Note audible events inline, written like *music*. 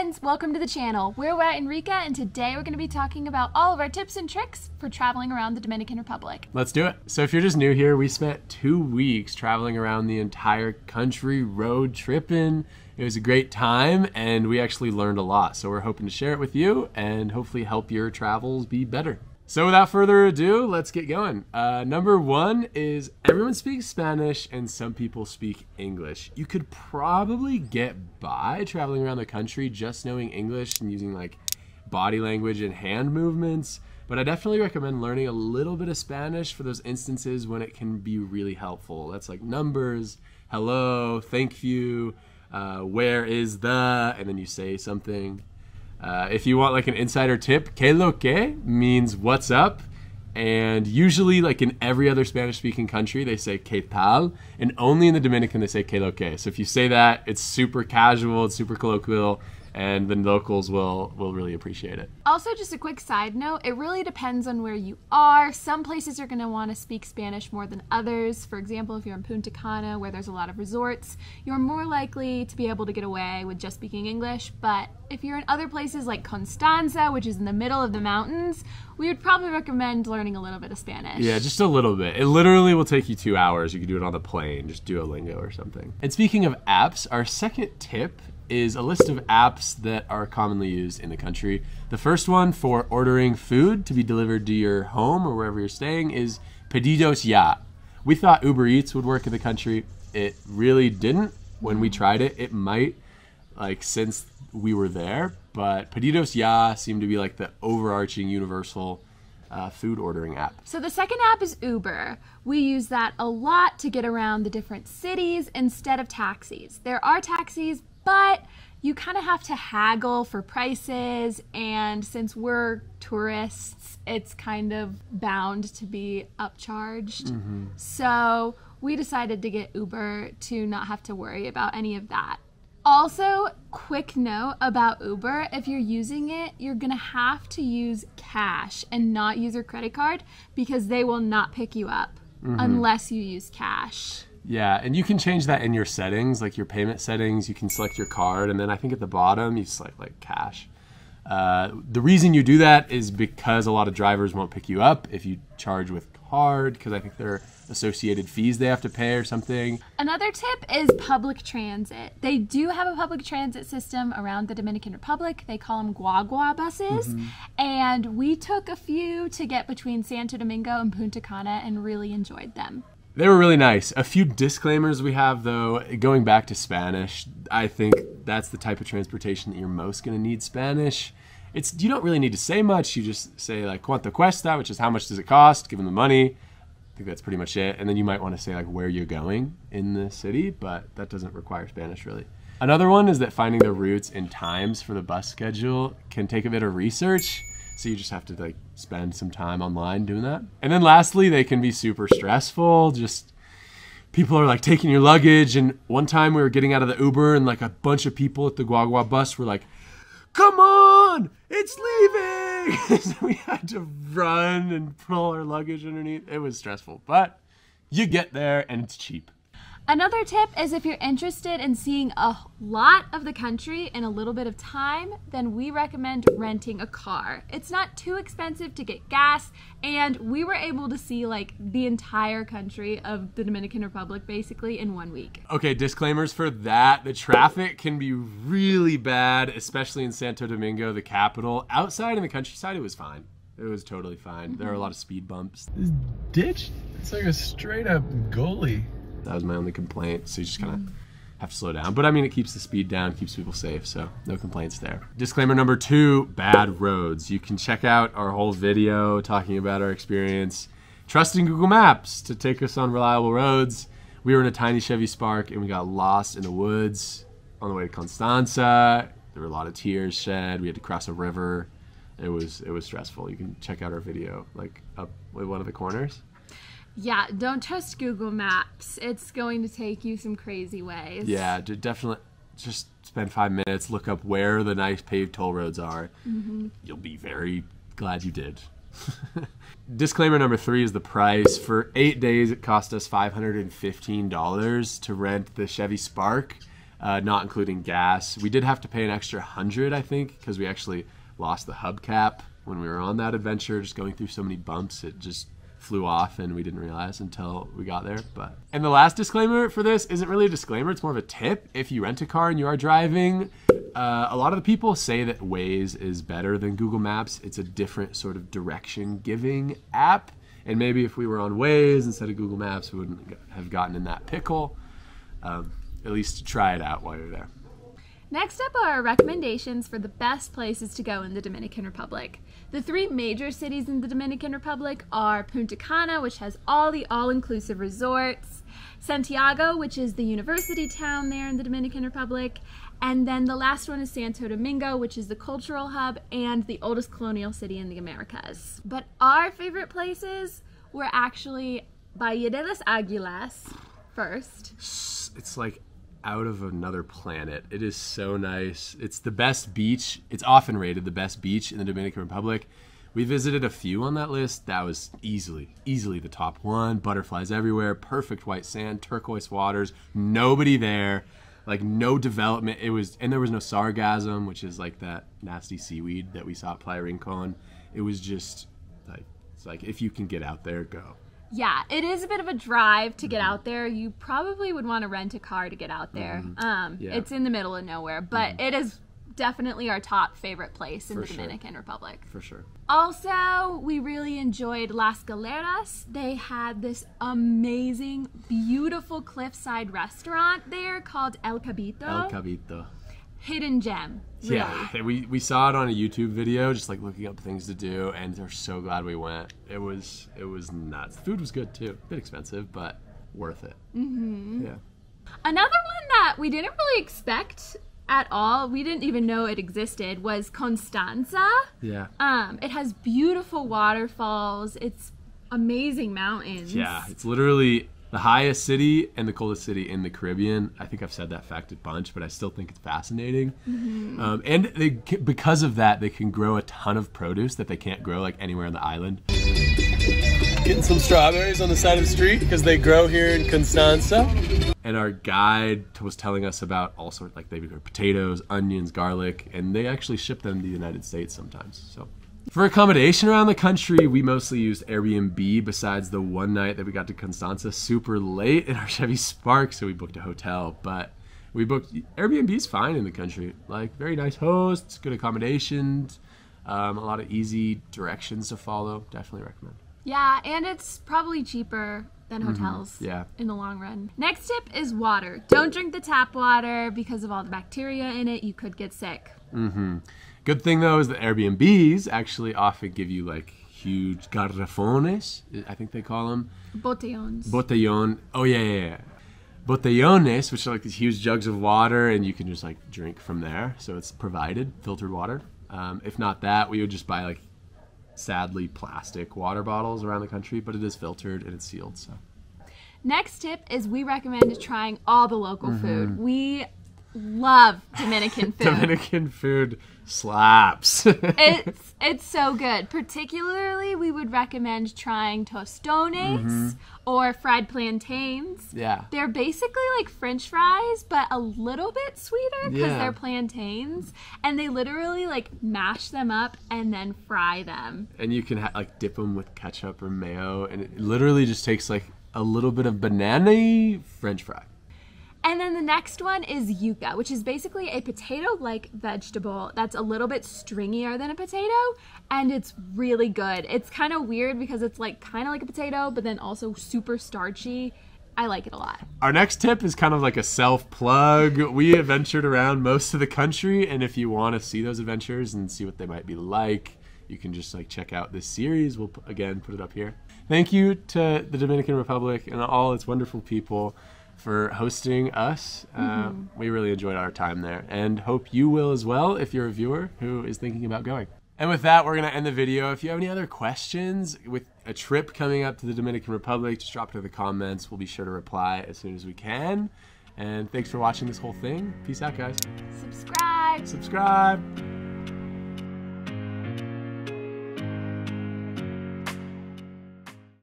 friends, welcome to the channel. We're Wyatt and Reyka, and today we're going to be talking about all of our tips and tricks for traveling around the Dominican Republic. Let's do it. So, if you're just new here, we spent two weeks traveling around the entire country, road tripping. It was a great time, and we actually learned a lot. So, we're hoping to share it with you and hopefully help your travels be better. So, without further ado, let's get going. Uh, number one is everyone speaks Spanish and some people speak English. You could probably get by traveling around the country just knowing English and using like body language and hand movements. But I definitely recommend learning a little bit of Spanish for those instances when it can be really helpful. That's like numbers, hello, thank you, uh, where is the, and then you say something. Uh, if you want like an insider tip, que lo que means what's up. And usually, like in every other Spanish speaking country, they say que tal. And only in the Dominican, they say que lo que. So if you say that, it's super casual, it's super colloquial and the locals will will really appreciate it. Also, just a quick side note, it really depends on where you are. Some places are going to want to speak Spanish more than others. For example, if you're in Punta Cana where there's a lot of resorts, you're more likely to be able to get away with just speaking English, but if you're in other places like Constanza, which is in the middle of the mountains, we would probably recommend learning a little bit of Spanish. Yeah, just a little bit. It literally will take you two hours. You can do it on the plane, just Duolingo or something. And speaking of apps, our second tip is a list of apps that are commonly used in the country. The first one for ordering food to be delivered to your home or wherever you're staying is Pedidos Ya. We thought Uber Eats would work in the country. It really didn't when we tried it. It might, like, since we were there, but Pedidos Ya seemed to be like the overarching universal uh, food ordering app. So the second app is Uber. We use that a lot to get around the different cities instead of taxis. There are taxis, but you kind of have to haggle for prices and since we're tourists it's kind of bound to be upcharged mm-hmm. so we decided to get uber to not have to worry about any of that also quick note about uber if you're using it you're gonna have to use cash and not use your credit card because they will not pick you up mm-hmm. unless you use cash yeah, and you can change that in your settings, like your payment settings. You can select your card, and then I think at the bottom you select like cash. Uh, the reason you do that is because a lot of drivers won't pick you up if you charge with card, because I think there are associated fees they have to pay or something. Another tip is public transit. They do have a public transit system around the Dominican Republic. They call them guagua buses. Mm-hmm. And we took a few to get between Santo Domingo and Punta Cana and really enjoyed them. They were really nice. A few disclaimers we have though, going back to Spanish, I think that's the type of transportation that you're most going to need Spanish. It's you don't really need to say much. You just say like cuánto cuesta, which is how much does it cost, give them the money. I think that's pretty much it. And then you might want to say like where you're going in the city, but that doesn't require Spanish really. Another one is that finding the routes and times for the bus schedule can take a bit of research. So you just have to like spend some time online doing that. And then lastly, they can be super stressful. Just people are like taking your luggage. And one time we were getting out of the Uber and like a bunch of people at the Guagua bus were like, come on, it's leaving. *laughs* so we had to run and pull our luggage underneath. It was stressful, but you get there and it's cheap. Another tip is if you're interested in seeing a lot of the country in a little bit of time, then we recommend renting a car. It's not too expensive to get gas, and we were able to see like the entire country of the Dominican Republic basically in one week. Okay, disclaimers for that. The traffic can be really bad, especially in Santo Domingo, the capital. Outside in the countryside, it was fine. It was totally fine. Mm-hmm. There are a lot of speed bumps. This ditch, it's like a straight up gully. That was my only complaint. So you just kind of mm. have to slow down. But I mean, it keeps the speed down, keeps people safe. So no complaints there. Disclaimer number two bad roads. You can check out our whole video talking about our experience trusting Google Maps to take us on reliable roads. We were in a tiny Chevy Spark and we got lost in the woods on the way to Constanza. There were a lot of tears shed. We had to cross a river. It was it was stressful. You can check out our video like up with one of the corners. Yeah, don't trust Google Maps. It's going to take you some crazy ways. Yeah, definitely just spend five minutes, look up where the nice paved toll roads are. Mm-hmm. You'll be very glad you did. *laughs* Disclaimer number three is the price. For eight days, it cost us $515 to rent the Chevy Spark. uh, not including gas. We did have to pay an extra hundred, I think, because we actually lost the hubcap when we were on that adventure. Just going through so many bumps, it just flew off and we didn't realize until we got there. But and the last disclaimer for this isn't really a disclaimer; it's more of a tip. If you rent a car and you are driving, uh, a lot of the people say that Waze is better than Google Maps. It's a different sort of direction giving app. And maybe if we were on Waze instead of Google Maps, we wouldn't have gotten in that pickle. Um, at least try it out while you're there. Next up are our recommendations for the best places to go in the Dominican Republic. The three major cities in the Dominican Republic are Punta Cana, which has all the all inclusive resorts, Santiago, which is the university town there in the Dominican Republic, and then the last one is Santo Domingo, which is the cultural hub and the oldest colonial city in the Americas. But our favorite places were actually Bahía de las Aguilas first. It's like out of another planet. It is so nice. It's the best beach. It's often rated the best beach in the Dominican Republic. We visited a few on that list. That was easily, easily the top one. Butterflies everywhere, perfect white sand, turquoise waters, nobody there, like no development. It was, and there was no sargassum, which is like that nasty seaweed that we saw at Playa Rincon. It was just like, it's like if you can get out there, go. Yeah, it is a bit of a drive to get out there. You probably would want to rent a car to get out there. Um, Yeah. It's in the middle of nowhere, but it is definitely our top favorite place in For the sure. Dominican Republic. For sure. Also, we really enjoyed Las Galeras. They had this amazing, beautiful cliffside restaurant there called El Cabito. El Cabito. Hidden gem. Really. Yeah, we, we saw it on a YouTube video, just like looking up things to do, and we're so glad we went. It was it was nuts. The food was good too, a bit expensive, but worth it. Mm-hmm. Yeah. Another one that we didn't really expect at all, we didn't even know it existed, was Constanza. Yeah. Um, it has beautiful waterfalls. It's amazing mountains. Yeah, it's literally the highest city and the coldest city in the Caribbean. I think I've said that fact a bunch, but I still think it's fascinating. Um, and they, because of that, they can grow a ton of produce that they can't grow like anywhere on the island. Getting some strawberries on the side of the street because they grow here in Constanza. and our guide was telling us about all sorts like they grow potatoes onions garlic and they actually ship them to the united states sometimes so for accommodation around the country we mostly used airbnb besides the one night that we got to constanza super late in our *laughs* chevy spark so we booked a hotel but we booked airbnb's fine in the country like very nice hosts good accommodations um, a lot of easy directions to follow definitely recommend Yeah, and it's probably cheaper than hotels Mm-hmm. Yeah. in the long run. Next tip is water. Don't drink the tap water because of all the bacteria in it. You could get sick. Good thing though is that Airbnbs actually often give you like huge garrafones, I think they call them. Botellons. Botellón. Oh yeah, yeah, yeah. Botellones, which are like these huge jugs of water, and you can just like drink from there. So it's provided filtered water. Um, if not that, we would just buy like sadly plastic water bottles around the country, but it is filtered and it's sealed. So Next tip is we recommend trying all the local Mm-hmm. food. We love Dominican *laughs* food. Dominican food slaps. *laughs* it's it's so good. Particularly, we would recommend trying tostones or fried plantains. Mm-hmm. yeah. They're basically like French fries, but a little bit sweeter because Yeah. they're plantains, and they literally like mash them up and then fry them. and you can ha- like dip them with ketchup or mayo, and it literally just takes like a little bit of banana French fry. And then the next one is yuca, which is basically a potato-like vegetable that's a little bit stringier than a potato, and it's really good. It's kind of weird because it's like kind of like a potato, but then also super starchy. I like it a lot. Our next tip is kind of like a self plug. We adventured around most of the country, and if you want to see those adventures and see what they might be like, you can just like check out this series. We'll again put it up here. Thank you to the Dominican Republic and all its wonderful people for hosting us. Uh, we really enjoyed our time there, and hope you will as well if you're a viewer who is thinking about going. And with that, we're going to end the video. If you have any other questions with a trip coming up to the Dominican Republic, just drop it in the comments. We'll be sure to reply as soon as we can. And thanks for watching this whole thing. Peace out, guys. Subscribe. Subscribe.